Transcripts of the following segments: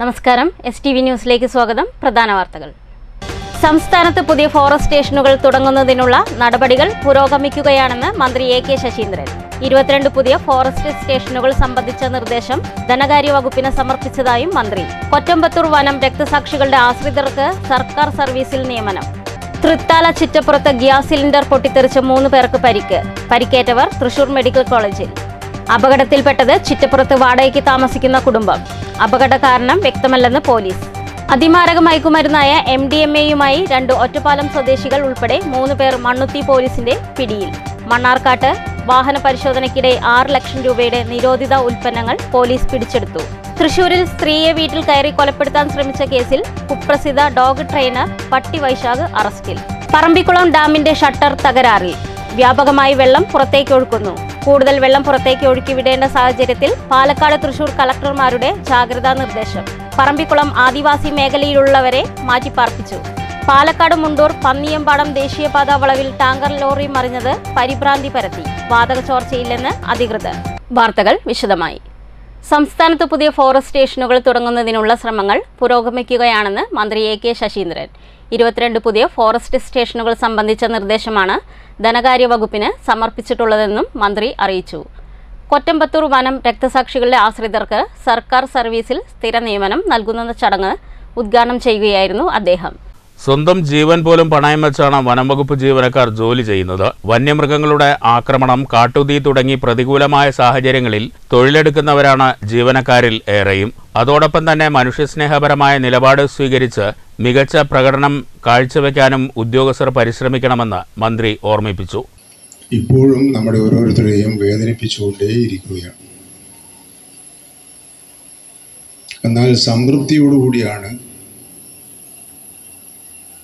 നമസ്കാരം. S T V ന്യൂസിലേക്ക് സ്വാഗതം. പ്രധാന വാർത്തകൾ. സംസ്ഥാനത്ത് പുതിയ ഫോറസ്റ്റ് സ്റ്റേഷനുകൾ തുടങ്ങുന്നതിനുള്ള നടപടികൾ പുരോഗമിക്കുകയാണെന്ന് മന്ത്രി എ കെ ശശീന്ദ്രൻ. ഇരുപത്തിരണ്ട് പുതിയ ഫോറസ്റ്റ് സ്റ്റേഷനുകൾ സംബന്ധിച്ച നിർദ്ദേശം ധനകാര്യ വകുപ്പിന് സമർപ്പിച്ചതായും മന്ത്രി. കൊറ്റമ്പത്തൂർ വനം രക്തസാക്ഷികളുടെ ആശ്രിതർക്ക് സർക്കാർ സർവീസിൽ നിയമനം. തൃത്താല ചിറ്റപ്പുറത്ത് ഗ്യാസ് സിലിണ്ടർ പൊട്ടിത്തെറിച്ച് മൂന്ന് പേർക്ക് പരിക്ക്. പരിക്കേറ്റവർ തൃശൂർ മെഡിക്കൽ കോളേജിൽ. അപകടത്തിൽപ്പെട്ടത് ചിറ്റപ്പുറത്ത് വാടകയ്ക്ക് താമസിക്കുന്ന കുടുംബം. അപകട കാരണം വ്യക്തമല്ലെന്ന് പോലീസ്. അതിമാരക മയക്കുമരുന്നായ എം ഡി എം എയുമായി രണ്ട് ഒറ്റപ്പാലം സ്വദേശികൾ ഉൾപ്പെടെ മൂന്ന് പേർ മണ്ണുത്തി പോലീസിന്റെ പിടിയിൽ. മണ്ണാർക്കാട്ട് വാഹന പരിശോധനയ്ക്കിടെ ആറ് ലക്ഷം രൂപയുടെ നിരോധിത ഉൽപ്പന്നങ്ങൾ പോലീസ് പിടിച്ചെടുത്തു. തൃശൂരിൽ സ്ത്രീയെ വീട്ടിൽ കയറി കൊലപ്പെടുത്താൻ ശ്രമിച്ച കേസിൽ കുപ്രസിദ്ധ ഡോഗ് ട്രെയിനർ പട്ടി വൈശാഖ് അറസ്റ്റിൽ. പറമ്പിക്കുളം ഡാമിന്റെ ഷട്ടർ തകരാറിൽ. വ്യാപകമായി വെള്ളം പുറത്തേക്ക് ഒഴുക്കുന്നു കൂടുതൽ വെള്ളം പുറത്തേക്ക് ഒഴുക്കിവിടേണ്ട സാഹചര്യത്തിൽ പാലക്കാട് തൃശൂർ കളക്ടർമാരുടെ ജാഗ്രതാ നിർദ്ദേശം. പറമ്പിക്കുളം ആദിവാസി മേഖലയിലുള്ളവരെ മാറ്റിപ്പാർപ്പിച്ചു. പാലക്കാട് മുണ്ടൂർ പന്നിയമ്പാടം ദേശീയപാത വളവിൽ ടാങ്കർ ലോറി മറിഞ്ഞത് പരിഭ്രാന്തി പരത്തി. വാതക ചോർച്ചയില്ലെന്ന് അധികൃതർ. വാർത്തകൾ വിശദമായി. സംസ്ഥാനത്ത് പുതിയ ഫോറസ്റ്റ് സ്റ്റേഷനുകൾ തുടങ്ങുന്നതിനുള്ള ശ്രമങ്ങൾ പുരോഗമിക്കുകയാണെന്ന് മന്ത്രി എ കെ ശശീന്ദ്രൻ. ഇരുപത്തിരണ്ട് പുതിയ ഫോറസ്റ്റ് സ്റ്റേഷനുകൾ സംബന്ധിച്ച നിർദ്ദേശമാണ് ധനകാര്യ വകുപ്പിന് സമർപ്പിച്ചിട്ടുള്ളതെന്നും മന്ത്രി അറിയിച്ചു. കൊറ്റമ്പത്തൂർ വനം രക്തസാക്ഷികളുടെ ആശ്രിതർക്ക് സർക്കാർ സർവീസിൽ സ്ഥിര നിയമനം നൽകുന്ന ചടങ്ങ് ഉദ്ഘാടനം ചെയ്യുകയായിരുന്നു അദ്ദേഹം. സ്വന്തം ജീവൻ പോലും പണയം വെച്ചാണ് വനംവകുപ്പ് ജീവനക്കാർ ജോലി ചെയ്യുന്നത്. വന്യമൃഗങ്ങളുടെ ആക്രമണം കാട്ടുതീ തുടങ്ങി പ്രതികൂലമായ സാഹചര്യങ്ങളിൽ തൊഴിലെടുക്കുന്നവരാണ് ജീവനക്കാരിൽ ഏറെയും. അതോടൊപ്പം തന്നെ മനുഷ്യസ്നേഹപരമായ നിലപാട് സ്വീകരിച്ച് മികച്ച പ്രകടനം കാഴ്ചവെക്കാനും ഉദ്യോഗസ്ഥർ പരിശ്രമിക്കണമെന്ന് മന്ത്രി ഓർമ്മിപ്പിച്ചു. ഇപ്പോഴും നമ്മുടെ ഓരോരുത്തരെയും വേദനിപ്പിച്ചുകൊണ്ടേയിരിക്കുകയാണ്. എന്നാൽ സംതൃപ്തിയോടുകൂടിയാണ്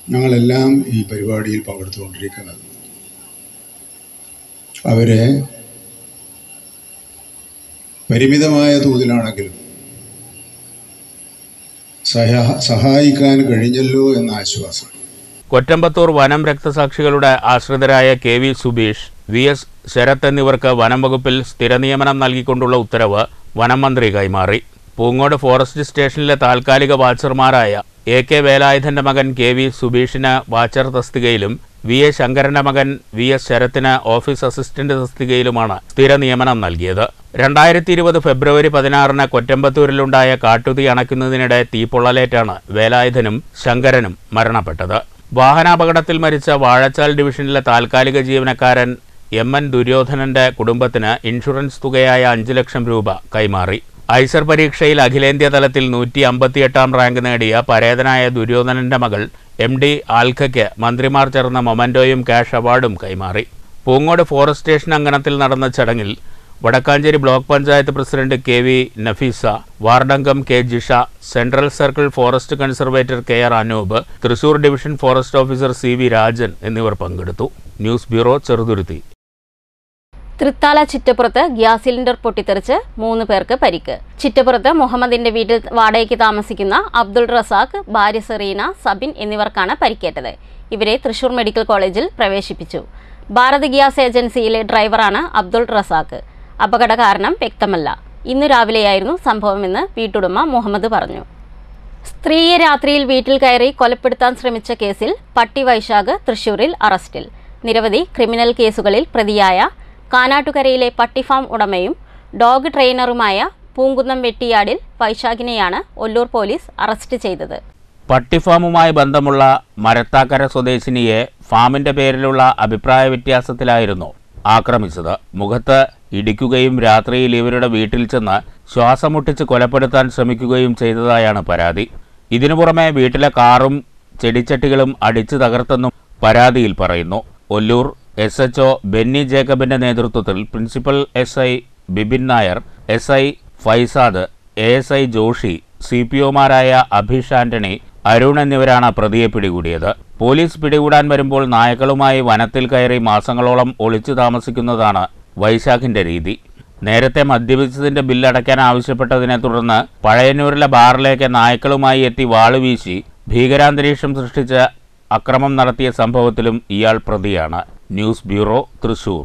ഞങ്ങളെല്ലാം ഈ പരിപാടിയിൽ പങ്കെടുത്തുകൊണ്ടിരിക്കുന്നത്. അവരെ പരിമിതമായ തോതിലാണെങ്കിലും സഹായിക്കാൻ കഴിഞ്ഞല്ലോ എന്ന ആശ്വാസം. കൊറ്റമ്പത്തൂർ വനം രക്തസാക്ഷികളുടെ ആശ്രിതരായ K V Subeesh V S Sarath എന്നിവർക്ക് വനം വകുപ്പിൽ സ്ഥിരനിയമനം നൽകിക്കൊണ്ടുള്ള ഉത്തരവ് വനം മന്ത്രി കൈമാറി. പൂങ്ങോട് ഫോറസ്റ്റ് സ്റ്റേഷനിലെ താൽക്കാലിക വാച്ചർമാരായ എ കെ വേലായുധന്റെ മകൻ കെ വി സുബീഷിന് വാച്ചർ തസ്തികയിലും വി എ ശങ്കരന്റെ മകൻ വി എസ് ശരത്തിന് ഓഫീസ് അസിസ്റ്റന്റ് തസ്തികയിലുമാണ് സ്ഥിര നിയമനം നൽകിയത്. രണ്ടായിരത്തി ഇരുപത് ഫെബ്രുവരി പതിനാറിന് കൊറ്റമ്പത്തൂരിലുണ്ടായ കാട്ടുതീ അണയ്ക്കുന്നതിനിടെ തീപ്പൊള്ളലേറ്റാണ് വേലായുധനും ശങ്കരനും മരണപ്പെട്ടത്. വാഹനാപകടത്തിൽ മരിച്ച വാഴച്ചാൽ ഡിവിഷനിലെ താൽക്കാലിക ജീവനക്കാരൻ എം എൻ ദുര്യോധനന്റെ കുടുംബത്തിന് ഇൻഷുറൻസ് തുകയായ അഞ്ച് ലക്ഷം രൂപ കൈമാറി. ഐസർ പരീക്ഷയിൽ അഖിലേന്ത്യാ തലത്തിൽ നൂറ്റി അമ്പത്തിയെട്ടാം റാങ്ക് നേടിയ പരേതനായ ദുര്യോധനന്റെ മകൾ എം ഡി ആൽഖയ്ക്ക് മന്ത്രിമാർ ചേർന്ന മൊമന്റോയും ക്യാഷ് അവാർഡും കൈമാറി. പൂങ്ങോട് ഫോറസ്റ്റ് സ്റ്റേഷൻ അങ്കണത്തിൽ നടന്ന ചടങ്ങിൽ Vadakkanchery block panchayat president K V Nafeesa വാർഡംഗം K Jisha central circle forest conservator K R Anoop Thrissur division forest officer C V Rajan എന്നിവർ പങ്കെടുത്തു. News bureau Cheruthuruthy. തൃത്താല ചിറ്റപ്പുറത്ത് ഗ്യാസ് സിലിണ്ടർ പൊട്ടിത്തെറിച്ച് മൂന്ന് പേർക്ക് പരിക്ക്. ചിറ്റപ്പുറത്ത് മുഹമ്മദിന്റെ വീട്ടിൽ വാടകയ്ക്ക് താമസിക്കുന്ന അബ്ദുൾ റസാഖ് ഭാര്യ സെറീന സബിൻ എന്നിവർക്കാണ് പരിക്കേറ്റത്. ഇവരെ തൃശൂർ മെഡിക്കൽ കോളേജിൽ പ്രവേശിപ്പിച്ചു. ഭാരത് ഗ്യാസ് ഏജൻസിയിലെ ഡ്രൈവറാണ് അബ്ദുൾ റസാഖ്. അപകട കാരണം വ്യക്തമല്ല. ഇന്നു രാവിലെയായിരുന്നു സംഭവമെന്ന് വീട്ടുടമ മുഹമ്മദ് പറഞ്ഞു. സ്ത്രീയെ രാത്രിയിൽ വീട്ടിൽ കയറി കൊലപ്പെടുത്താൻ ശ്രമിച്ച കേസിൽ പട്ടി വൈശാഖ് തൃശൂരിൽ അറസ്റ്റിൽ. നിരവധി ക്രിമിനൽ കേസുകളിൽ പ്രതിയായ കാനാട്ടുകരയിലെ പട്ടിഫാം ഉടമയും ഡോഗ് ട്രെയിനറുമായ പൂങ്കുന്നം വെട്ടിയാടിൽ വൈശാഖിനെയാണ് ഒല്ലൂർ പോലീസ് അറസ്റ്റ് ചെയ്തത്. പട്ടിഫാമുമായി ബന്ധമുള്ള മരത്താക്കര സ്വദേശിനിയെ ഫാമിന്റെ പേരിലുള്ള അഭിപ്രായ വ്യത്യാസത്തിലായിരുന്നു ആക്രമിച്ചത്. മുഖത്ത് ഇടിക്കുകയും രാത്രിയിൽ ഇവരുടെ വീട്ടിൽ ചെന്ന് ശ്വാസം മുട്ടിച്ച് കൊലപ്പെടുത്താൻ ശ്രമിക്കുകയും ചെയ്തതായാണ് പരാതി. ഇതിനു പുറമെ വീട്ടിലെ കാറും ചെടിച്ചട്ടികളും അടിച്ചു തകർത്തെന്നും പരാതിയിൽ പറയുന്നു. Ollur S H O Benny ജേക്കബിന്റെ നേതൃത്വത്തിൽ principal S I Bipin Nair S I Faisad A S I Joshy C P ഒമാരായ Abhish Antony Arun എന്നിവരാണ് പ്രതിയെ പിടികൂടിയത്. പോലീസ് പിടികൂടാൻ വരുമ്പോൾ നായകളുമായി വനത്തിൽ കയറി മാസങ്ങളോളം ഒളിച്ചു താമസിക്കുന്നതാണ് വൈശാഖിന്റെ രീതി. നേരത്തെ മദ്യപിച്ചതിന്റെ ബില്ലടയ്ക്കാൻ ആവശ്യപ്പെട്ടതിനെ തുടർന്ന് പഴയന്നൂരിലെ ബാറിലേക്ക് നായ്ക്കളുമായി എത്തി വാളുവീശി ഭീകരാന്തരീക്ഷം സൃഷ്ടിച്ച അക്രമം നടത്തിയ സംഭവത്തിലും ഇയാൾ പ്രതിയാണ്. News bureau Thrissur.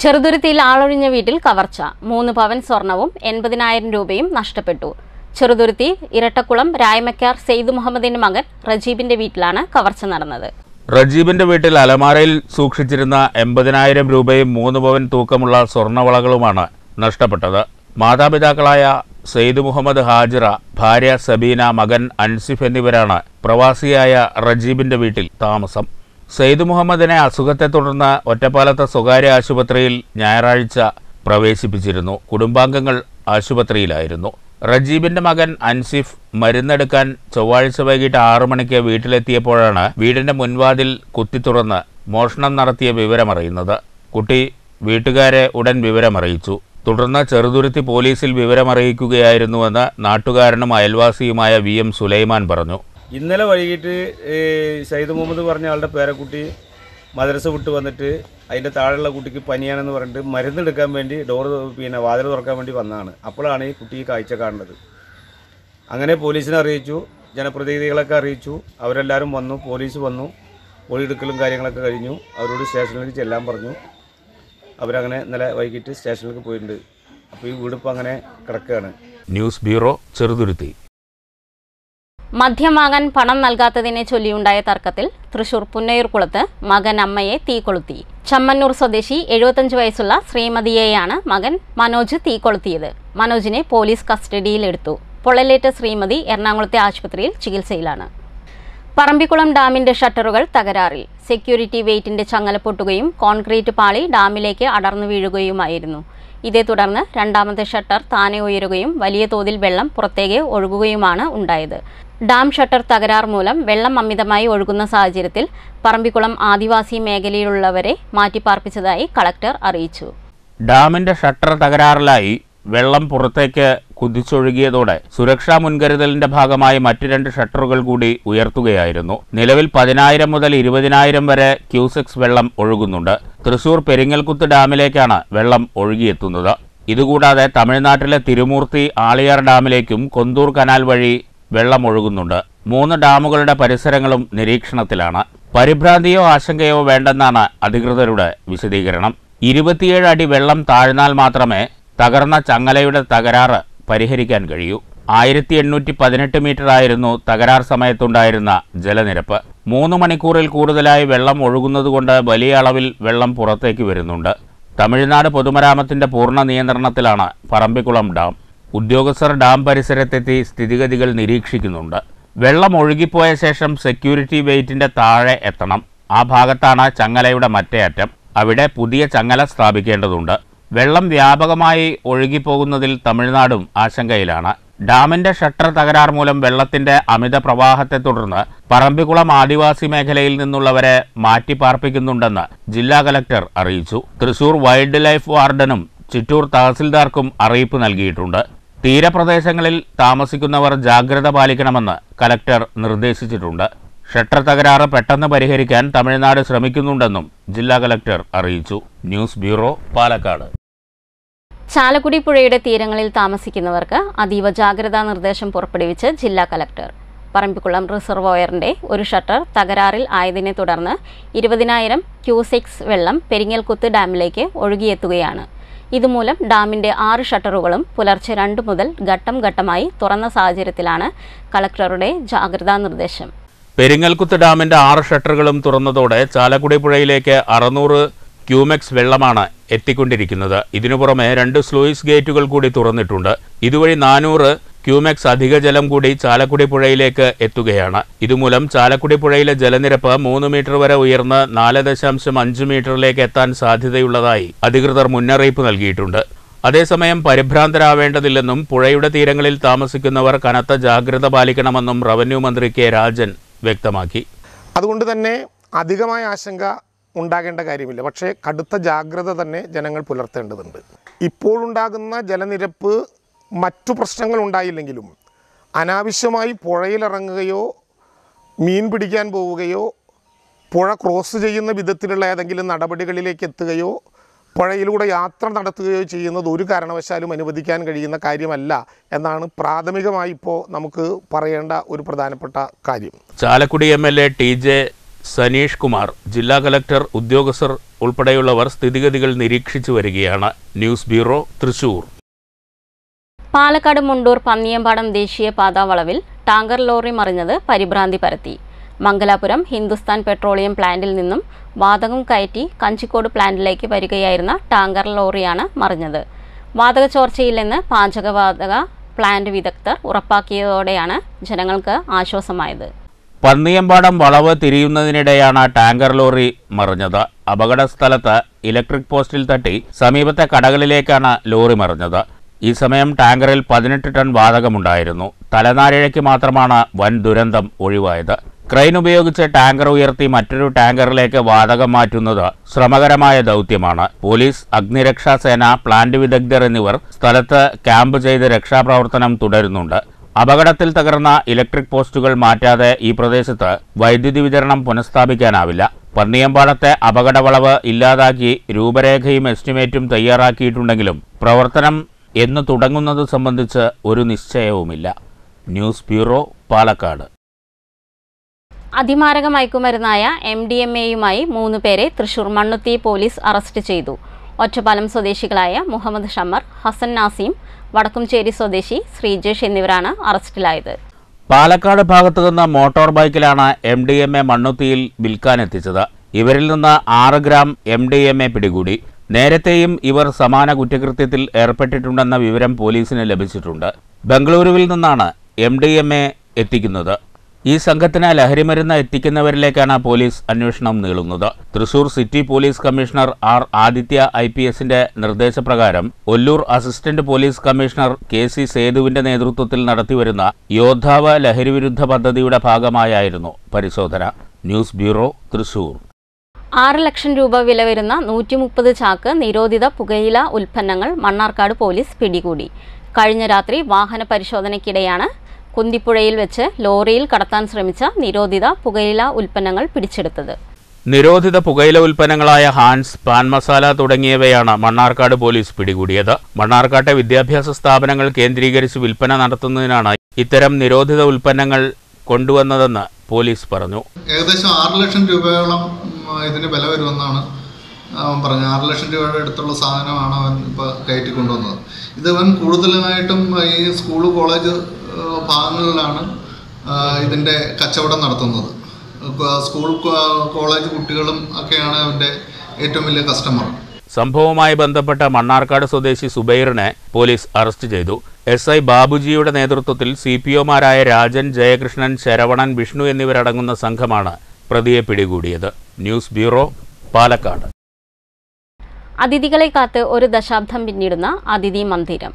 ചെറുതുരുത്തിയിൽ ആളൊഴിഞ്ഞ വീട്ടിൽ കവർച്ച. മൂന്ന് പവൻ സ്വർണവും എൺപതിനായിരം രൂപയും നഷ്ടപ്പെട്ടു. ചെറുതുരുത്തി ഇരട്ടക്കുളം രായമക്കാർ സെയ്ദ് മുഹമ്മദിന്റെ മകൻ റജീബിന്റെ വീട്ടിലാണ് കവർച്ച നടന്നത്. റജീബിന്റെ വീട്ടിൽ അലമാരയിൽ സൂക്ഷിച്ചിരുന്ന എൺപതിനായിരം രൂപയും മൂന്ന് പവൻ തൂക്കമുള്ള സ്വർണവളകളുമാണ് നഷ്ടപ്പെട്ടത്. മാതാപിതാക്കളായ സെയ്ദ് മുഹമ്മദ് ഹാജിറ ഭാര്യ സബീന മകൻ അൻസിഫ് എന്നിവരാണ് പ്രവാസിയായ റജീബിന്റെ വീട്ടിൽ താമസം. സെയ്ദ് മുഹമ്മദിനെ അസുഖത്തെ തുടർന്ന് ഒറ്റപ്പാലത്തെ സ്വകാര്യ ആശുപത്രിയിൽ ഞായറാഴ്ച പ്രവേശിപ്പിച്ചിരുന്നു. കുടുംബാംഗങ്ങൾ ആശുപത്രിയിലായിരുന്നു. റജീബിന്റെ മകൻ അൻസിഫ് മരുന്നെടുക്കാൻ ചൊവ്വാഴ്ച വൈകിട്ട് ആറു മണിക്ക് വീട്ടിലെത്തിയപ്പോഴാണ് വീടിന്റെ മുൻവാതിൽ കുത്തി തുറന്ന് മോഷണം നടത്തിയ വിവരമറിയുന്നത്. കുട്ടി വീട്ടുകാരെ ഉടൻ വിവരമറിയിച്ചു. തുടർന്ന് ചെറുതുരുത്തി പോലീസിൽ വിവരമറിയിക്കുകയായിരുന്നുവെന്ന് നാട്ടുകാരനും അയൽവാസിയുമായ വി എം സുലൈമാൻ പറഞ്ഞു. ഇന്നലെ വൈകിട്ട് സയ്യിദ് മുഹമ്മദ് പറഞ്ഞ ആളുടെ പേരക്കുട്ടി മദ്രസ വിട്ട് വന്നിട്ട് അതിന്റെ താഴെയുള്ള കുട്ടിക്ക് പനിയാണെന്ന് പറഞ്ഞിട്ട് മരുന്നെടുക്കാൻ വേണ്ടി ഡോർ പിന്നെ വാതിൽ തുറക്കാൻ വേണ്ടി വന്നതാണ്. അപ്പോഴാണ് ഈ കുട്ടി കാഴ്ച കാണുന്നത്. അങ്ങനെ പോലീസിനെ അറിയിച്ചു ജനപ്രതിനിധികളൊക്കെ അറിയിച്ചു അവരെല്ലാവരും വന്നു പോലീസ് വന്നു മൊഴിയെടുക്കലും കാര്യങ്ങളൊക്കെ കഴിഞ്ഞു. അവരോട് സ്റ്റേഷനിലേക്ക് ചെല്ലാൻ പറഞ്ഞു. അവരങ്ങനെ ഇന്നലെ വൈകിട്ട് സ്റ്റേഷനിലേക്ക് പോയിട്ടുണ്ട്. അപ്പോൾ ഈ വീടിപ്പോൾ അങ്ങനെ കിടക്കുകയാണ്. News bureau Cheruthuruthy. മദ്യം വാങ്ങാൻ പണം നൽകാത്തതിനെ ചൊല്ലിയുണ്ടായ തർക്കത്തിൽ തൃശൂർ പുന്നയൂർകുളത്ത് മകൻ അമ്മയെ തീ കൊളുത്തി ചമ്മന്നൂർ സ്വദേശി എഴുപത്തഞ്ച് വയസ്സുള്ള ശ്രീമതിയെയാണ് മകൻ മനോജ് തീ കൊളുത്തിയത് മനോജിനെ പോലീസ് കസ്റ്റഡിയിലെടുത്തു. പൊള്ളലേറ്റ ശ്രീമതി എറണാകുളത്തെ ആശുപത്രിയിൽ ചികിത്സയിലാണ്. പറമ്പിക്കുളം ഡാമിന്റെ ഷട്ടറുകൾ തകരാറിൽ. സെക്യൂരിറ്റി വെയിറ്റിന്റെ ചങ്ങല പൊട്ടുകയും കോൺക്രീറ്റ് പാളി ഡാമിലേക്ക് അടർന്നു വീഴുകയുമായിരുന്നു. ഇതേ തുടർന്ന് രണ്ടാമത്തെ ഷട്ടർ താനെ ഉയരുകയും വലിയ തോതിൽ വെള്ളം പുറത്തേക്ക് ഒഴുകുകയുമാണ് ഉണ്ടായത്. ഡാം ഷട്ടർ തകരാർ മൂലം വെള്ളം അമിതമായി ഒഴുകുന്ന സാഹചര്യത്തിൽ പറമ്പിക്കുളം ആദിവാസി മേഖലയിലുള്ളവരെ മാറ്റിപ്പാർപ്പിച്ചതായി കളക്ടർ അറിയിച്ചു. ഡാമിന്റെ ഷട്ടർ തകരാറിലായി വെള്ളം പുറത്തേക്ക് കുതിച്ചൊഴുകിയതോടെ സുരക്ഷാ മുൻകരുതലിന്റെ ഭാഗമായി മറ്റു രണ്ട് ഷട്ടറുകൾ കൂടി ഉയർത്തുകയായിരുന്നു. നിലവിൽ പതിനായിരം മുതൽ ഇരുപതിനായിരം വരെ ക്യൂസെക്സ് വെള്ളം ഒഴുകുന്നുണ്ട്. തൃശൂർ പെരിങ്ങൽകുത്ത് ഡാമിലേക്കാണ് വെള്ളം ഒഴുകിയെത്തുന്നത്. ഇതുകൂടാതെ തമിഴ്നാട്ടിലെ തിരുമൂർത്തി ആളിയാർ ഡാമിലേക്കും കൊന്തൂർ കനാൽ വഴി വെള്ളം ഒഴുകുന്നുണ്ട് മൂന്ന് ഡാമുകളുടെ പരിസരങ്ങളും നിരീക്ഷണത്തിലാണ്. പരിഭ്രാന്തിയോ ആശങ്കയോ വേണ്ടെന്നാണ് അധികൃതരുടെ വിശദീകരണം. ഇരുപത്തിയേഴ് അടി വെള്ളം താഴ്ന്നാൽ മാത്രമേ തകർന്ന ചങ്ങലയുടെ തകരാറ് പരിഹരിക്കാൻ കഴിയൂ. ആയിരത്തി എണ്ണൂറ്റി പതിനെട്ട് മീറ്റർ ആയിരുന്നു തകരാർ സമയത്തുണ്ടായിരുന്ന ജലനിരപ്പ്. മൂന്ന് മണിക്കൂറിൽ കൂടുതലായി വെള്ളം ഒഴുകുന്നതുകൊണ്ട് വലിയ അളവിൽ വെള്ളം പുറത്തേക്ക് വരുന്നുണ്ട്. തമിഴ്നാട് പൊതുമരാമത്തിന്റെ പൂർണ നിയന്ത്രണത്തിലാണ് പറമ്പിക്കുളം ഡാം. ഉദ്യോഗസ്ഥർ ഡാം പരിസരത്തെത്തി സ്ഥിതിഗതികൾ നിരീക്ഷിക്കുന്നുണ്ട്. വെള്ളം ഒഴുകിപ്പോയ ശേഷം സെക്യൂരിറ്റി വെയിറ്റിന്റെ താഴെ എത്തണം. ആ ഭാഗത്താണ് ചങ്ങലയുടെ മറ്റേ അറ്റം. അവിടെ പുതിയ ചങ്ങല സ്ഥാപിക്കേണ്ടതുണ്ട്. വെള്ളം വ്യാപകമായി ഒഴുകിപ്പോകുന്നതിൽ തമിഴ്നാടും ആശങ്കയിലാണ്. ഡാമിന്റെ ഷട്ടർ തകരാർ മൂലം വെള്ളത്തിന്റെ അമിത പ്രവാഹത്തെ തുടർന്ന് പറമ്പിക്കുളം ആദിവാസി മേഖലയിൽ നിന്നുള്ളവരെ മാറ്റിപ്പാർപ്പിക്കുന്നുണ്ടെന്ന് ജില്ലാ കലക്ടർ അറിയിച്ചു. തൃശൂർ വൈൽഡ് ലൈഫ് വാർഡനും ചിറ്റൂർ തഹസിൽദാർക്കും അറിയിപ്പ് നൽകിയിട്ടുണ്ട്. തീരപ്രദേശങ്ങളിൽ താമസിക്കുന്നവർ ജാഗ്രത പാലിക്കണമെന്ന് കലക്ടർ നിർദ്ദേശിച്ചിട്ടുണ്ട്. ഷട്ടർ തകരാറ് പെട്ടെന്ന് പരിഹരിക്കാൻ തമിഴ്നാട് ശ്രമിക്കുന്നുണ്ടെന്നും ജില്ലാ കലക്ടർ അറിയിച്ചു. News bureau Palakkad. ചാലക്കുടി പുഴയുടെ തീരങ്ങളിൽ താമസിക്കുന്നവർക്ക് അതീവ ജാഗ്രതാ നിർദ്ദേശം പുറപ്പെടുവിച്ച് ജില്ലാ കലക്ടർ. പറമ്പിക്കുളം റിസർവോയറിന്റെ ഒരു ഷട്ടർ തകരാറിൽ ആയതിനെ തുടർന്ന് ഇരുപതിനായിരം ക്യൂസെക്സ് വെള്ളം പെരിങ്ങൽകുത്ത് ഡാമിലേക്ക് ഒഴുകിയെത്തുകയാണ്. ഇതുമൂലം ഡാമിന്റെ ആറ് ഷട്ടറുകളും പുലർച്ചെ രണ്ട് മുതൽ ഘട്ടം ഘട്ടമായി തുറന്ന സാഹചര്യത്തിലാണ് കളക്ടറുടെ ജാഗ്രതാ നിർദ്ദേശം. പെരിങ്ങൽകുത്ത് ഡാമിന്റെ ആറ് ഷട്ടറുകളും തുറന്നതോടെ ചാലക്കുടി പുഴയിലേക്ക് അറുന്നൂറ് ക്യൂമെക്സ് വെള്ളമാണ് എത്തിക്കൊണ്ടിരിക്കുന്നത്. ഇതിനു പുറമെ രണ്ട് സ്ലൂയിസ് ഗേറ്റുകൾ കൂടി തുറന്നിട്ടുണ്ട്. ഇതുവഴി നാനൂറ് ക്യൂമെക്സ് അധിക ജലം കൂടി ചാലക്കുടി പുഴയിലേക്ക് എത്തുകയാണ്. ഇതുമൂലം ചാലക്കുടി പുഴയിലെ ജലനിരപ്പ് മൂന്ന് മീറ്റർ വരെ ഉയർന്ന് നാല് ദശാംശം അഞ്ച് മീറ്ററിലേക്ക് എത്താൻ സാധ്യതയുള്ളതായി അധികൃതർ മുന്നറിയിപ്പ് നൽകിയിട്ടുണ്ട്. അതേസമയം പരിഭ്രാന്തരാവേണ്ടതില്ലെന്നും പുഴയുടെ തീരങ്ങളിൽ താമസിക്കുന്നവർ കനത്ത ജാഗ്രത പാലിക്കണമെന്നും റവന്യൂ മന്ത്രി കെ രാജൻ വ്യക്തമാക്കി. അതുകൊണ്ട് തന്നെ അധികമായ ആശങ്ക ഉണ്ടാകേണ്ട കാര്യമില്ല. പക്ഷേ കടുത്ത ജാഗ്രത തന്നെ ജനങ്ങൾ പുലർത്തേണ്ടതുണ്ട്. ഇപ്പോഴുണ്ടാകുന്ന ജലനിരപ്പ് മറ്റു പ്രശ്നങ്ങൾ ഉണ്ടായില്ലെങ്കിലും അനാവശ്യമായി പുഴയിലിറങ്ങുകയോ മീൻ പിടിക്കാൻ പോവുകയോ പുഴ ക്രോസ് ചെയ്യുന്ന വിധത്തിലുള്ള ഏതെങ്കിലും നടപടികളിലേക്ക് എത്തുകയോ പുഴയിലൂടെ യാത്ര നടത്തുകയോ ചെയ്യുന്നത് ഒരു കാരണവശാലും അനുവദിക്കാൻ കഴിയുന്ന കാര്യമല്ല എന്നാണ് പ്രാഥമികമായി ഇപ്പോൾ നമുക്ക് പറയേണ്ട ഒരു പ്രധാനപ്പെട്ട കാര്യം. Chalakudy M L A T J Saneesh Kumar ജില്ലാ കലക്ടർ ഉദ്യോഗസ്ഥർ ഉൾപ്പെടെയുള്ളവർ സ്ഥിതിഗതികൾ നിരീക്ഷിച്ചു വരികയാണ്. News bureau Thrissur. Palakkad Mundur Panniyampadam ദേശീയപാത വളവിൽ ടാങ്കർ ലോറി മറിഞ്ഞത് പരിഭ്രാന്തി പരത്തി. മംഗലാപുരം ഹിന്ദുസ്ഥാൻ പെട്രോളിയം പ്ലാന്റിൽ നിന്നും വാതകം കയറ്റി കഞ്ചിക്കോട് പ്ലാന്റിലേക്ക് വരികയായിരുന്ന ടാങ്കർ ലോറിയാണ് മറിഞ്ഞത്. വാതക ചോർച്ചയില്ലെന്ന് പാചകവാതക പ്ലാന്റ് വിദഗ്ധർ ഉറപ്പാക്കിയതോടെയാണ് ജനങ്ങൾക്ക് ആശ്വാസമായത്. പന്നിയമ്പാടം വളവ് തിരിയുന്നതിനിടെയാണ് ടാങ്കർ ലോറി മറിഞ്ഞത്. അപകട സ്ഥലത്ത് ഇലക്ട്രിക് പോസ്റ്റിൽ തട്ടി സമീപത്തെ കടകളിലേക്കാണ് ലോറി മറിഞ്ഞത്. ഈ സമയം ടാങ്കറിൽ പതിനെട്ട് ടൺ വാതകമുണ്ടായിരുന്നു. തലനാരിഴയ്ക്ക് മാത്രമാണ് വൻ ദുരന്തം ഒഴിവായത്. ക്രെയിൻ ഉപയോഗിച്ച് ടാങ്കർ ഉയർത്തി മറ്റൊരു ടാങ്കറിലേക്ക് വാതകം മാറ്റുന്നത് ശ്രമകരമായ ദൗത്യമാണ്. പോലീസ് അഗ്നിരക്ഷാ സേന പ്ലാന്റ് വിദഗ്ധർ എന്നിവർ സ്ഥലത്ത് ക്യാമ്പ് ചെയ്ത് രക്ഷാപ്രവർത്തനം തുടരുന്നുണ്ട്. അപകടത്തിൽ തകർന്ന ഇലക്ട്രിക് പോസ്റ്റുകൾ മാറ്റാതെ ഈ പ്രദേശത്ത് വൈദ്യുതി വിതരണം പുനഃസ്ഥാപിക്കാനാവില്ല. പന്നിയമ്പാടത്തെ അപകടവളവ് ഇല്ലാതാക്കി രൂപരേഖയും എസ്റ്റിമേറ്റും തയ്യാറാക്കിയിട്ടുണ്ടെങ്കിലും പ്രവർത്തനം എന്ന് തുടങ്ങുന്നത് സംബന്ധിച്ച് ഒരു നിശ്ചയവുമില്ല. News bureau Palakkad. അതിമാരക മയക്കുമരുന്നായ എം ഡി എം എയുമായി മൂന്ന് പേരെ തൃശൂർ മണ്ണുത്തി പോലീസ് അറസ്റ്റ് ചെയ്തു. ഒറ്റപ്പാലം സ്വദേശികളായ മുഹമ്മദ് ഷമ്മർ ഹസൻ നാസിം വടക്കുംചേരി സ്വദേശി ശ്രീജേഷ് എന്നിവരാണ് അറസ്റ്റിലായത്. പാലക്കാട് ഭാഗത്തു നിന്ന് മോട്ടോർ ബൈക്കിലാണ് എം ഡി എം എ മണ്ണുത്തിയിൽ വിൽക്കാനെത്തിച്ചത്. ഇവരിൽ നിന്ന് ആറ് gram M D M A പിടികൂടി. നേരത്തെയും ഇവർ സമാന കുറ്റകൃത്യത്തിൽ ഏർപ്പെട്ടിട്ടുണ്ടെന്ന വിവരം പോലീസിന് ലഭിച്ചിട്ടുണ്ട്. ബംഗളൂരുവിൽ നിന്നാണ് എം ഡി എം എ എത്തിക്കുന്നത്. ഈ സംഘത്തിന് ലഹരിമരുന്ന് എത്തിക്കുന്നവരിലേക്കാണ് പോലീസ് അന്വേഷണം നീളുന്നത്. Thrissur city police commissioner R Aditya I P എസിന്റെ നിർദ്ദേശപ്രകാരം Ollur assistant police commissioner K C സേതുവിന്റെ നേതൃത്വത്തിൽ നടത്തിവരുന്ന യോദ്ധാവ് ലഹരിവിരുദ്ധ പദ്ധതിയുടെ ഭാഗമായായിരുന്നു പരിശോധന. News bureau Thrissur. ആറ് ലക്ഷം രൂപ വില വരുന്ന നൂറ്റി മുപ്പത് ചാക്ക് നിരോധിത പുകയില ഉൽപ്പന്നങ്ങൾ മണ്ണാർക്കാട് പോലീസ് പിടികൂടി. കഴിഞ്ഞ രാത്രി വാഹന പരിശോധനയ്ക്കിടെയാണ് കുന്തിപ്പുഴയിൽ വെച്ച് ലോറിയിൽ കടത്താൻ ശ്രമിച്ച നിരോധിത പുകയില ഉൽപ്പന്നങ്ങൾ പിടിച്ചെടുത്തത്. നിരോധിത പുകയില ഉൽപ്പന്നങ്ങളായ ഹാൻസ് പാൻ മസാല തുടങ്ങിയവയാണ് മണ്ണാർക്കാട് പോലീസ് പിടികൂടിയത്. മണ്ണാർക്കാട്ടെ വിദ്യാഭ്യാസ സ്ഥാപനങ്ങൾ കേന്ദ്രീകരിച്ച് വിൽപ്പന നടത്തുന്നതിനാണ് ഇത്തരം നിരോധിത ഉൽപ്പന്നങ്ങൾ കൊണ്ടുവന്നതെന്ന് പോലീസ് പറഞ്ഞു. ഏകദേശം ആറ് ലക്ഷം രൂപയോളം ഇതിന് വില വരുമെന്നാണ് അവൻ പറഞ്ഞത്. ആറ് ലക്ഷം രൂപയുടെ അടുത്തുള്ള സാധനമാണ് അവൻ ഇപ്പോൾ കയറ്റി കൊണ്ടുവന്നത്. ഇത് അവൻ കൂടുതലായിട്ടും ഈ സ്കൂൾ കോളേജ് ഭാഗങ്ങളിലാണ് ഇതിന്റെ കച്ചവടം നടത്തുന്നത്. സ്കൂൾ കോളേജ് കുട്ടികളും ഒക്കെയാണ് അവന്റെ ഏറ്റവും വലിയ കസ്റ്റമർ. സംഭവവുമായി ബന്ധപ്പെട്ട മണ്ണാർക്കാട് സ്വദേശി സുബൈറിനെ പോലീസ് അറസ്റ്റ് ചെയ്തു. എസ് ഐ ബാബുജിയുടെ നേതൃത്വത്തിൽ സി പി ഒമാരായ രാജൻ ജയകൃഷ്ണൻ ശരവണൻ വിഷ്ണു എന്നിവരടങ്ങുന്ന സംഘമാണ് പ്രതിയെ പിടികൂടിയത്. News bureau Palakkad. അതിഥികളെ കാത്ത് ഒരു ദശാബ്ദം പിന്നിടുന്ന അതിഥി മന്ദിരം.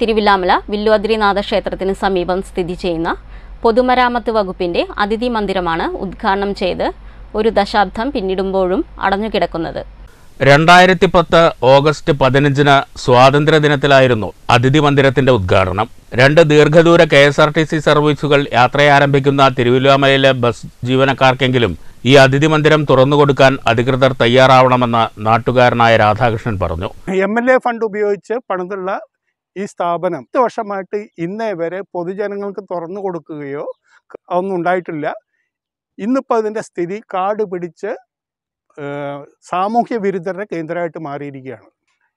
തിരുവില്ലാമല വില്ലുവദ്രിനാഥ ക്ഷേത്രത്തിന് സമീപം സ്ഥിതി ചെയ്യുന്ന പൊതുമരാമത്ത് വകുപ്പിന്റെ അതിഥി മന്ദിരമാണ് ഉദ്ഘാടനം ചെയ്ത് ഒരു ദശാബ്ദം പിന്നിടുമ്പോഴും അടഞ്ഞുകിടക്കുന്നത്. രണ്ടായിരത്തി പത്ത് ഓഗസ്റ്റ് പതിനഞ്ചിന് സ്വാതന്ത്ര്യദിനത്തിലായിരുന്നു അതിഥി മന്ദിരത്തിന്റെ ഉദ്ഘാടനം. രണ്ട് ദീർഘദൂര K S R T C സർവീസുകൾ യാത്രയാരംഭിക്കുന്ന തിരുവല്ലോമലയിലെ ബസ് ജീവനക്കാർക്കെങ്കിലും ഈ അതിഥി മന്ദിരം തുറന്നുകൊടുക്കാൻ അധികൃതർ തയ്യാറാവണമെന്ന് നാട്ടുകാരനായ രാധാകൃഷ്ണൻ പറഞ്ഞു. എം എൽ എ ഫണ്ട് ഉപയോഗിച്ച് പണിതുള്ള ഈ സ്ഥാപനം പത്ത് വർഷമായിട്ട് ഇന്നേ വരെ പൊതുജനങ്ങൾക്ക് തുറന്നു കൊടുക്കുകയോ ഒന്നും ഉണ്ടായിട്ടില്ല. ഇന്നിപ്പോൾ അതിന്റെ സ്ഥിതി കാട് പിടിച്ച് സാമൂഹ്യ വിരുദ്ധരുടെ കേന്ദ്രമായിട്ട് മാറിയിരിക്കുകയാണ്.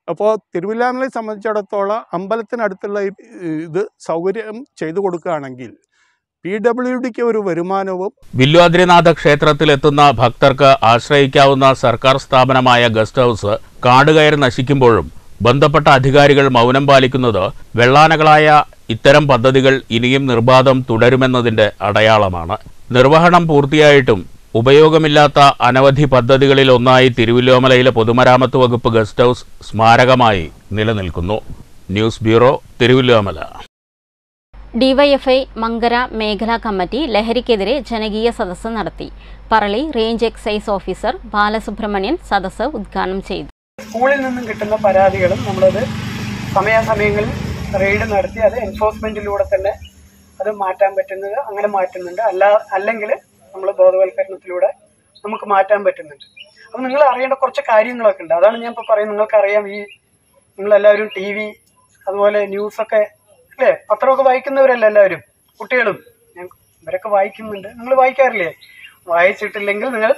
അപ്പോൾ തിരുവില്ലാമലയെ സംബന്ധിച്ചിടത്തോളം അമ്പലത്തിനടുത്തുള്ള ഇത് സൗകര്യം ചെയ്തു കൊടുക്കുകയാണെങ്കിൽ പി ഡബ്ല്യു ഡിക്ക് ഒരു വരുമാനവും വില്വാദ്രിനാഥ ക്ഷേത്രത്തിലെത്തുന്ന ഭക്തർക്ക് ആശ്രയിക്കാവുന്ന സർക്കാർ സ്ഥാപനമായ ഗസ്റ്റ് ഹൗസ് കാടുകയറി നശിക്കുമ്പോഴും ബന്ധപ്പെട്ട അധികാരികൾ മൗനം പാലിക്കുന്നത് വെള്ളാനകളായ ഇത്തരം പദ്ധതികൾ ഇനിയും നിർബാധം തുടരുമെന്നതിന്റെ അടയാളമാണ്. നിർവഹണം പൂർത്തിയായിട്ടും ഉപയോഗമില്ലാത്ത അനവധി പദ്ധതികളിൽ ഒന്നായി തിരുവല്ലോമലയിലെ പൊതുമരാമത്ത് വകുപ്പ് ഗസ്റ്റ് ഹൗസ് സ്മാരകമായി നിലനിൽക്കുന്നു. News bureau Thiruvillwamala. DYFI Mankara മേഖലാ കമ്മിറ്റി ലഹരിക്കെതിരെ ജനകീയ സദസ്സ് നടത്തി. Parali range excise officer Balasubramanian സദസ്സ് ഉദ്ഘാടനം ചെയ്തു. സ്കൂളിൽ നിന്നും കിട്ടുന്ന പരാതികളും നമ്മളത് സമയാസമയങ്ങളിൽ റെയ്ഡ് നടത്തി അത് എൻഫോഴ്സ്മെന്റിലൂടെ തന്നെ അത് മാറ്റാൻ പറ്റുന്നത് അങ്ങനെ മാറ്റുന്നുണ്ട്. അല്ല അല്ലെങ്കിൽ നമ്മൾ ബോധവൽക്കരണത്തിലൂടെ നമുക്ക് മാറ്റാൻ പറ്റുന്നുണ്ട്. അപ്പം നിങ്ങൾ അറിയേണ്ട കുറച്ച് കാര്യങ്ങളൊക്കെ ഉണ്ട്. അതാണ് ഞാൻ ഇപ്പോൾ പറയുന്നത്. നിങ്ങൾക്കറിയാം ഈ നിങ്ങളെല്ലാവരും ടി വി അതുപോലെ ന്യൂസൊക്കെ അല്ലേ? പത്രമൊക്കെ വായിക്കുന്നവരല്ല എല്ലാവരും? കുട്ടികളും. ഞാൻ ഇവരൊക്കെ വായിക്കുന്നുണ്ട്. നിങ്ങൾ വായിക്കാറില്ലേ? വായിച്ചിട്ടില്ലെങ്കിൽ നിങ്ങൾ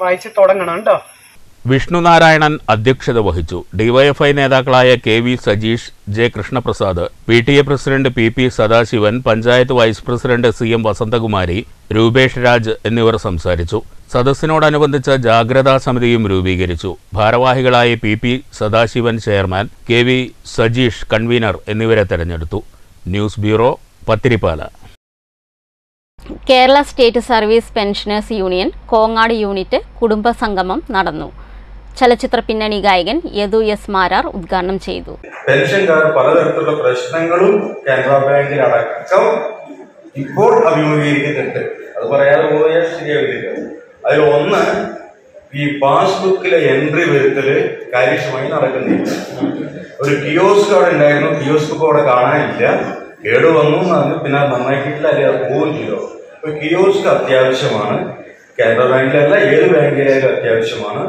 വായിച്ച് തുടങ്ങണം കേട്ടോ. വിഷ്ണുനാരായണൻ അധ്യക്ഷത വഹിച്ചു. ഡിവൈഎഫ്ഐ നേതാക്കളായ K V Sajeesh J Krishnaprasad P T A president P P Sadasivan panchayat vice president C M Vasanthakumari Rupesh Raj എന്നിവർ സംസാരിച്ചു. സദസ്സിനോടനുബന്ധിച്ച് ജാഗ്രതാ സമിതിയും രൂപീകരിച്ചു. ഭാരവാഹികളായ P P Sadasivan chairman K V Sajeesh convener എന്നിവരെ തെരഞ്ഞെടുത്തു. News bureau Pathirippala. Kerala state service pensioners union Kongad unit കുടുംബ സംഗമം നടന്നു. ചലച്ചിത്ര പിന്നണി ഗായകൻ യദു എസ് മാരാർ ഉദ്ഘാടനം ചെയ്തു. പെൻഷൻകാർ പലതരത്തിലുള്ള പ്രശ്നങ്ങളും കാനറ ബാങ്കിൽ അടക്കം ഇപ്പോൾ അഭിമുഖീകരിക്കുന്നുണ്ട്. അത് പറയാതെ പോയാൽ ശരിയാവില്ല. അതിൽ ഒന്ന് ഈ പാസ്ബുക്കിലെ എൻട്രി വരുത്തൽ കാര്യക്ഷമമായി നടക്കുന്നില്ല. ഒരു കിയോസ്ക് അവിടെ ഉണ്ടായിരുന്നു. കിയോസ്ക് ഇപ്പോൾ അവിടെ കാണാനില്ല. കേട് വന്നു പറഞ്ഞു പിന്നെ നന്നാക്കിയിട്ടില്ല അല്ലെങ്കിൽ അത് പോവുകയും ചെയ്തു. അപ്പൊ കിയോസ്ക് അത്യാവശ്യമാണ്. കാനറ ബാങ്കിലല്ല ഏത് ബാങ്കിലായാലും അത്യാവശ്യമാണ്.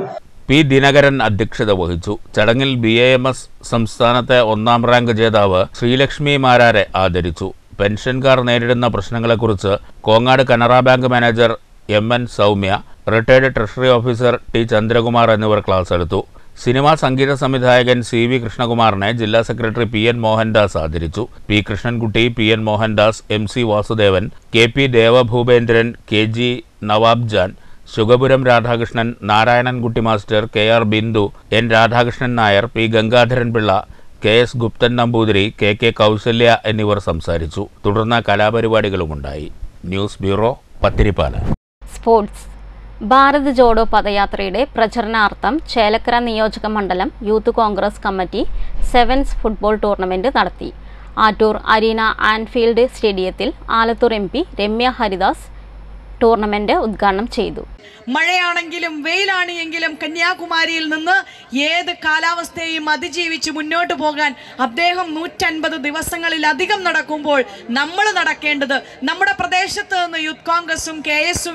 പി ദിനകരൻ അധ്യക്ഷത വഹിച്ചു. ചടങ്ങിൽ ബി എ എം എസ് സംസ്ഥാനത്തെ ഒന്നാം റാങ്ക് ജേതാവ് ശ്രീലക്ഷ്മി മാരാരെ ആദരിച്ചു. പെൻഷൻകാർ നേരിടുന്ന പ്രശ്നങ്ങളെക്കുറിച്ച് Kongad Canara bank manager M N Soumya retired treasury officer T Chandrakumar എന്നിവർ ക്ലാസ് എടുത്തു. സിനിമാ സംഗീത സംവിധായകൻ സി വി കൃഷ്ണകുമാറിനെ ജില്ലാ സെക്രട്ടറി പി എൻ മോഹൻദാസ് ആദരിച്ചു. P Krishnankutty P N Mohandas M C Vasudevan K P Devabhupendran K G Nawab Jan Shugapuram Radhakrishnan Narayanankutty master K R Bindu N Radhakrishnan Nair P Gangadharan Pillai K S Guptan Namboothiri K K Kousalya എന്നിവർ സംസാരിച്ചു. തുടർന്ന് കലാപരിപാടികളുമുണ്ടായി. News bureau Pathirippala. Sports. Bharat Jodo പദയാത്രയുടെ പ്രചരണാർത്ഥം ചേലക്കര നിയോജക മണ്ഡലം youth Congress committee sevens football tournament നടത്തി. Attoor arena Anfield സ്റ്റേഡിയത്തിൽ Alathur M P Ramya Haridas tournament ഉദ്ഘാടനം ചെയ്തു. മഴയാണെങ്കിലും വെയിലാണ് എങ്കിലും കന്യാകുമാരിയിൽ നിന്ന് ഏത് കാലാവസ്ഥയെയും അതിജീവിച്ച് മുന്നോട്ട് പോകാൻ അദ്ദേഹം നൂറ്റൻപത് ദിവസങ്ങളിലധികം നടക്കുമ്പോൾ നമ്മൾ നടക്കേണ്ടത് നമ്മുടെ പ്രദേശത്ത് നിന്ന് യൂത്ത് കോൺഗ്രസും കെ എസ്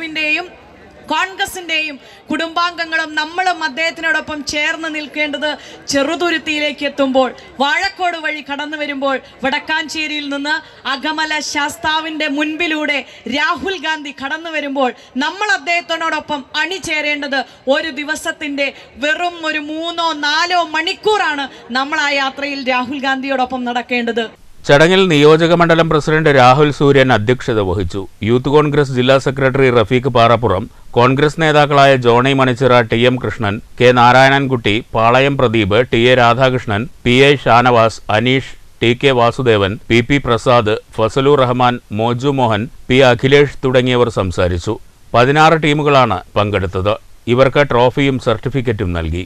യുവിന്റെയും കോൺഗ്രസിന്റെയും കുടുംബാംഗങ്ങളും നമ്മളും അദ്ദേഹത്തിനോടൊപ്പം ചേർന്ന് നിൽക്കേണ്ടത് ചെറുതുരുത്തിയിലേക്ക് എത്തുമ്പോൾ വാഴക്കോട് വഴി കടന്നു വരുമ്പോൾ വടക്കാഞ്ചേരിയിൽ നിന്ന് അകമല ശാസ്താവിന്റെ മുൻപിലൂടെ രാഹുൽ ഗാന്ധി കടന്നു വരുമ്പോൾ നമ്മൾ അദ്ദേഹത്തിനോടൊപ്പം അണിചേരേണ്ടത് ഒരു ദിവസത്തിന്റെ വെറും ഒരു മൂന്നോ നാലോ മണിക്കൂറാണ് നമ്മൾ ആ യാത്രയിൽ രാഹുൽ ഗാന്ധിയോടൊപ്പം നടക്കേണ്ടത്. ചടങ്ങിൽ നിയോജക മണ്ഡലം പ്രസിഡന്റ് രാഹുൽ സൂര്യൻ അധ്യക്ഷത വഹിച്ചു. യൂത്ത് കോൺഗ്രസ് ജില്ലാ സെക്രട്ടറി റഫീഖ് പാറപ്പുറം കോൺഗ്രസ് നേതാക്കളായ Johnny Manichira T M Krishnan K Narayanankutty Palayam Pradeep T A Radhakrishnan P A Shanavas Aneesh T K Vasudevan P P Prasad Fasalu Rahman Moju Mohan P Akhilesh തുടങ്ങിയവർ സംസാരിച്ചു. പതിനാറ് ടീമുകളാണ് പങ്കെടുത്തത്. ഇവർക്ക് ട്രോഫിയും സർട്ടിഫിക്കറ്റും നൽകി.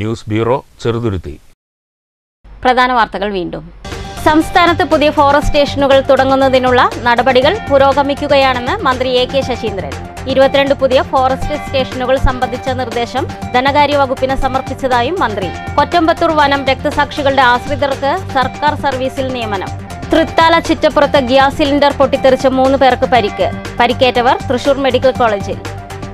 News bureau Cheruthuruthy. പ്രധാന വാർത്തകൾ വീണ്ടും. സംസ്ഥാനത്ത് പുതിയ ഫോറസ്റ്റ് സ്റ്റേഷനുകൾ തുടങ്ങുന്നതിനുള്ള നടപടികൾ പുരോഗമിക്കുകയാണെന്ന് മന്ത്രി എ കെ ശശീന്ദ്രൻ. ഇരുപത്തിരണ്ട് പുതിയ ഫോറസ്റ്റ് സ്റ്റേഷനുകൾ സംബന്ധിച്ച നിർദ്ദേശം ധനകാര്യ വകുപ്പിന് സമർപ്പിച്ചതായും മന്ത്രി. കൊറ്റമ്പത്തൂർ വനം രക്തസാക്ഷികളുടെ ആശ്രിതർക്ക് സർക്കാർ സർവീസിൽ നിയമനം. തൃത്താല ചിറ്റപ്പുറത്ത് ഗ്യാസ് സിലിണ്ടർ പൊട്ടിത്തെറിച്ച് മൂന്ന് പേർക്ക് പരിക്ക്. പരിക്കേറ്റവർ തൃശൂർ മെഡിക്കൽ കോളേജിൽ.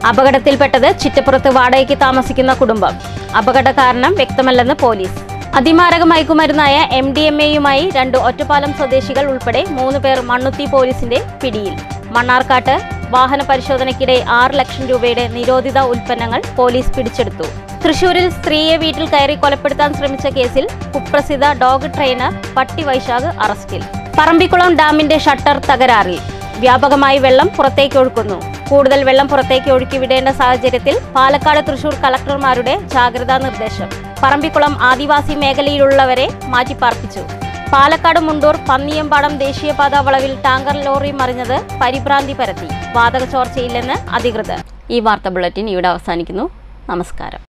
അപകടത്തിൽപ്പെട്ടത് ചിറ്റപ്പുറത്ത് വാടകയ്ക്ക് താമസിക്കുന്ന കുടുംബം. അപകട കാരണം വ്യക്തമല്ലെന്ന് പോലീസ്. അതിമാരക മയക്കുമരുന്നായ എം ഡി എം എയുമായി രണ്ട് ഒറ്റപ്പാലം സ്വദേശികൾ ഉൾപ്പെടെ മൂന്ന് പേർ മണ്ണുത്തി പോലീസിന്റെ പിടിയിൽ. മണ്ണാർക്കാട്ട് വാഹന പരിശോധനയ്ക്കിടെ ആറ് ലക്ഷം രൂപയുടെ നിരോധിത ഉൽപ്പന്നങ്ങൾ പോലീസ് പിടിച്ചെടുത്തു. തൃശൂരിൽ സ്ത്രീയെ വീട്ടിൽ കയറി കൊലപ്പെടുത്താൻ ശ്രമിച്ച കേസിൽ കുപ്രസിദ്ധ ഡോഗ് ട്രെയിനർ പട്ടി വൈശാഖ് അറസ്റ്റിൽ. പറമ്പിക്കുളം ഡാമിന്റെ ഷട്ടർ തകരാറിൽ. വ്യാപകമായി വെള്ളം പുറത്തേക്ക് ഒഴുക്കുന്നു. കൂടുതൽ വെള്ളം പുറത്തേക്ക് ഒഴുക്കി വിടേണ്ട സാഹചര്യത്തിൽ പാലക്കാട് തൃശൂർ കളക്ടർമാരുടെ ജാഗ്രതാ നിർദ്ദേശം. പറമ്പിക്കുളം ആദിവാസി മേഖലയിലുള്ളവരെ മാറ്റിപ്പാർപ്പിച്ചു. പാലക്കാട് മുണ്ടൂർ പന്നിയമ്പാടം ദേശീയപാത വളവിൽ ടാങ്കർ ലോറി മറിഞ്ഞത് പരിഭ്രാന്തി പരത്തി. വാതക ചോർച്ചയില്ലെന്ന് അധികൃതർ. ഈ വാർത്ത ബുള്ളറ്റിൻ ഇവിടെ അവസാനിക്കുന്നു. നമസ്കാരം.